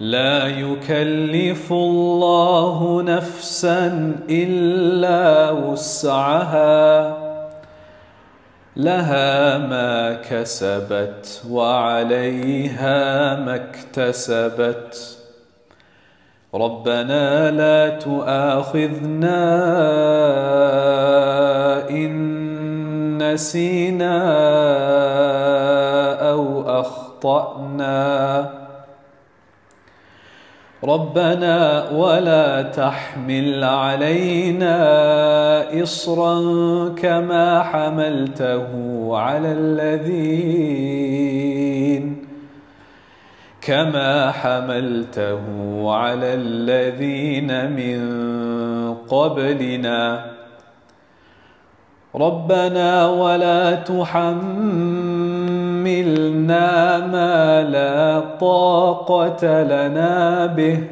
لا يكلف الله نفسا إلا وسعها. لها ما كسبت وعليها ما اكتسبت. ربنا لا تؤاخذنا إن نسينا أو أخطأنا. ربنا ولا تحمل علينا إصرا كما حملته على الذين كما حملته على الذين من قبلنا. ربنا ولا تحملنا ما لا طاقة لنا به.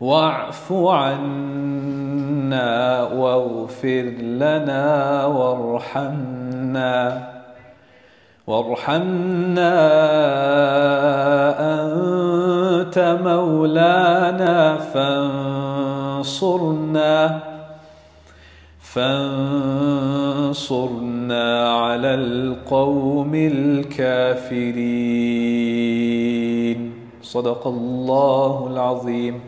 واعف عنا واغفر لنا وارحمنا. وارحمنا أنت مولانا فانصرنا. فانصرنا على القوم الكافرين. صدق الله العظيم.